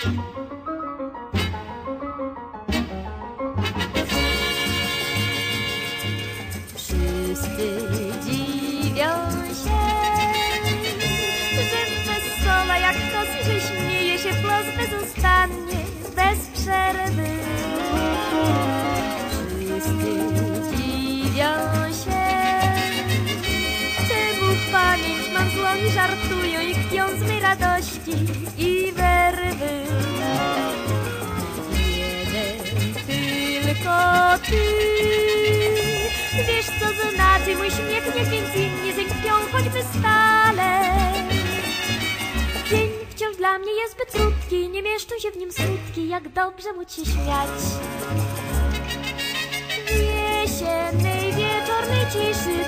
Wszyscy dziwią się, że wesoła jak kos, że śmieje się wprost bezustannie, bez przerwy. Wszyscy dziwią i żartują i kpią z mej radości i werwy. Tylko ty. Wiesz co znaczy mój śmiech, niech więc inni zękpią choćby stale. Dzień wciąż dla mnie jest zbyt krótki Nie mieszczą się w nim smutki Jak dobrze móc się śmiać. W jesiennej, wieczornej ciszy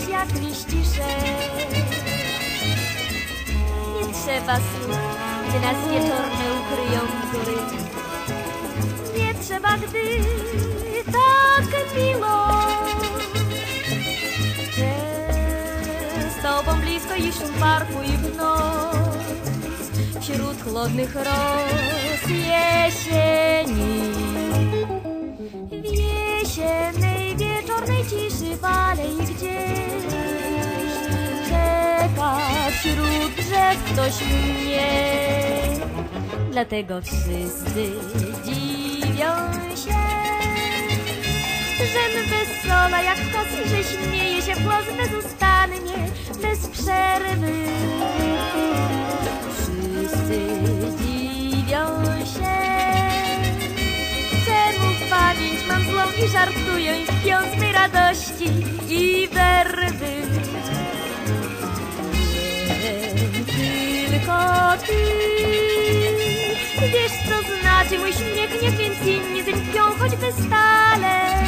usłyszysz jak liścisze Nie trzeba słów Gdy nas wieczorne ukryją góry nie trzeba, gdy tak miło. Chcę z tobą blisko i szum parku i w noc, wśród chłodnych roz. Dalej gdzieś czeka wśród drzew ktoś mnie. Dlatego wszyscy dziwią się, Żem wesoła jak kos, że śmieje się w głos bezustannie, bez przerwy. I żartują i kpią z mej radości i werwy. Jeden tylko ty Wiesz co znaczy mój śmiech, niech więc inni zękpią choćby stale.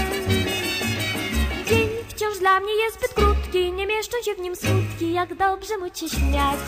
Dzień wciąż dla mnie jest zbyt krótki, nie mieszczą się w nim smutki, jak dobrze mu się śmiać.